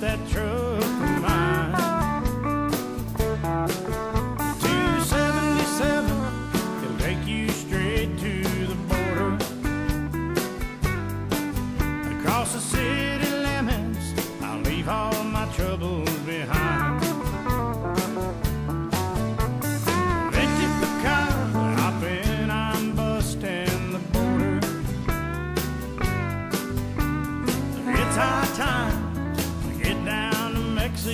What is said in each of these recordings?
that truck of mine. 277, it'll take you straight to the border. Across the city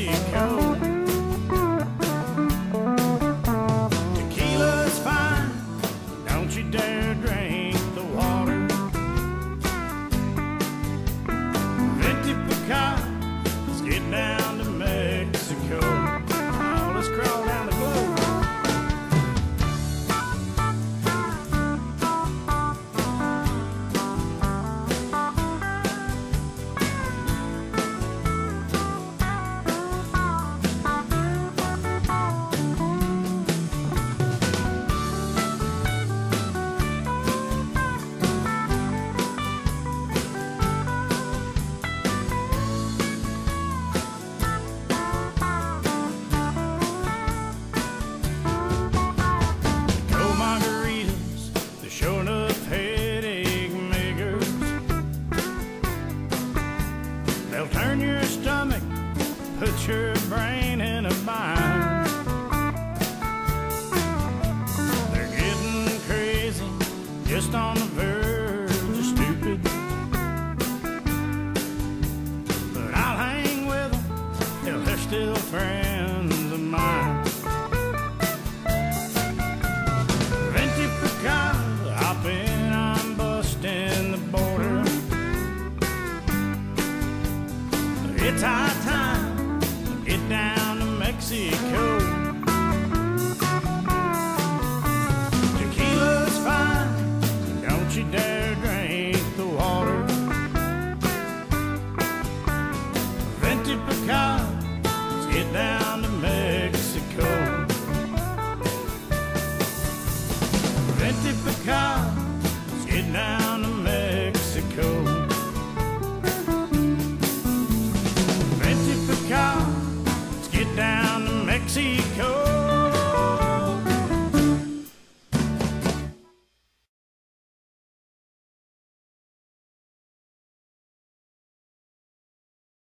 to your brain in a bind. They're getting crazy, just on the verge of stupid. But I'll hang with them till they're still friends of mine. Vente Baca, hop in, I'm busting the border. It's high Mexico.